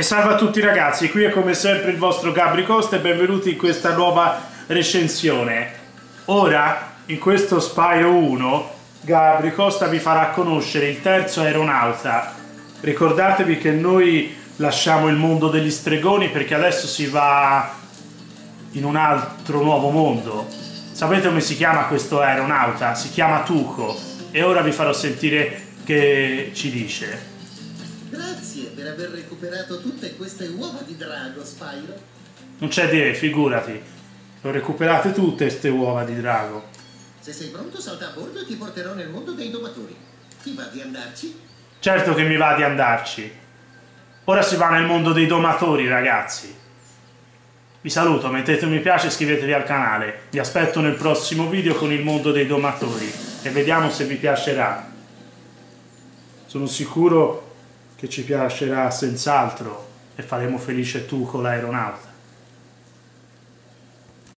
E salve a tutti ragazzi, qui è come sempre il vostro Gabri Costa e benvenuti in questa nuova recensione. Ora, in questo Spyro 1, Gabri Costa vi farà conoscere il terzo aeronauta. Ricordatevi che noi lasciamo il mondo degli stregoni perché adesso si va in un altro nuovo mondo. Sapete come si chiama questo aeronauta? Si chiama Tuco e ora vi farò sentire che ci dice. Grazie per aver recuperato tutte queste uova di drago, Spyro. Non c'è dire, figurati. Le ho recuperate tutte queste uova di drago. Se sei pronto, salta a bordo e ti porterò nel mondo dei domatori. Ti va di andarci? Certo che mi va di andarci. Ora si va nel mondo dei domatori, ragazzi. Vi saluto, mettete un mi piace e iscrivetevi al canale. Vi aspetto nel prossimo video con il mondo dei domatori e vediamo se vi piacerà. Sono sicuro che ci piacerà senz'altro e faremo felice tu con l'aeronauta.